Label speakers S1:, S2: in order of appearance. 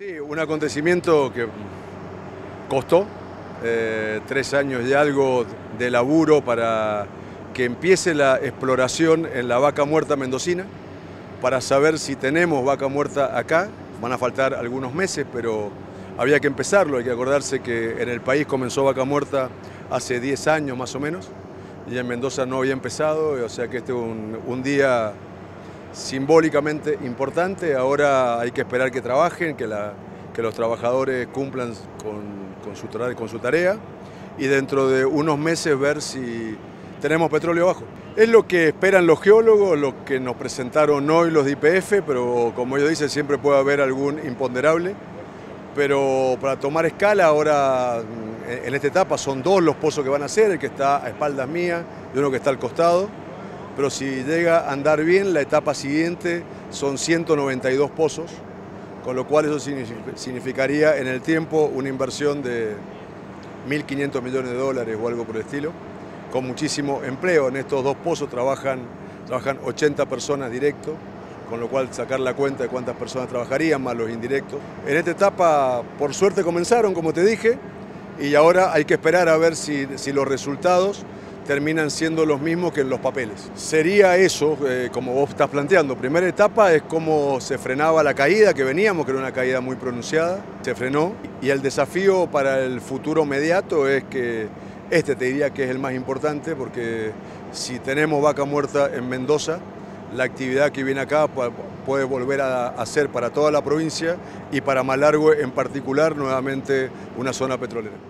S1: Sí, un acontecimiento que costó eh, tres años y algo de laburo para que empiece la exploración en la vaca muerta mendocina, para saber si tenemos vaca muerta acá. Van a faltar algunos meses, pero había que empezarlo. Hay que acordarse que en el país comenzó vaca muerta hace 10 años más o menos, y en Mendoza no había empezado, o sea que este es un, un día simbólicamente importante. Ahora hay que esperar que trabajen, que, los trabajadores cumplan con, su, con su tarea y dentro de unos meses ver si tenemos petróleo bajo. Es lo que esperan los geólogos, lo que nos presentaron hoy los de IPF, pero como ellos dicen siempre puede haber algún imponderable. Pero para tomar escala ahora en esta etapa son dos los pozos que van a hacer, el que está a espaldas mías y uno que está al costado pero si llega a andar bien, la etapa siguiente son 192 pozos, con lo cual eso significaría en el tiempo una inversión de 1.500 millones de dólares o algo por el estilo, con muchísimo empleo. En estos dos pozos trabajan, trabajan 80 personas directos, con lo cual sacar la cuenta de cuántas personas trabajarían, más los indirectos. En esta etapa, por suerte, comenzaron, como te dije, y ahora hay que esperar a ver si, si los resultados terminan siendo los mismos que en los papeles. Sería eso, eh, como vos estás planteando. Primera etapa es cómo se frenaba la caída que veníamos, que era una caída muy pronunciada, se frenó. Y el desafío para el futuro inmediato es que este te diría que es el más importante, porque si tenemos vaca muerta en Mendoza, la actividad que viene acá puede volver a hacer para toda la provincia y para Malargüe en particular nuevamente una zona petrolera.